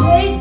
Chase.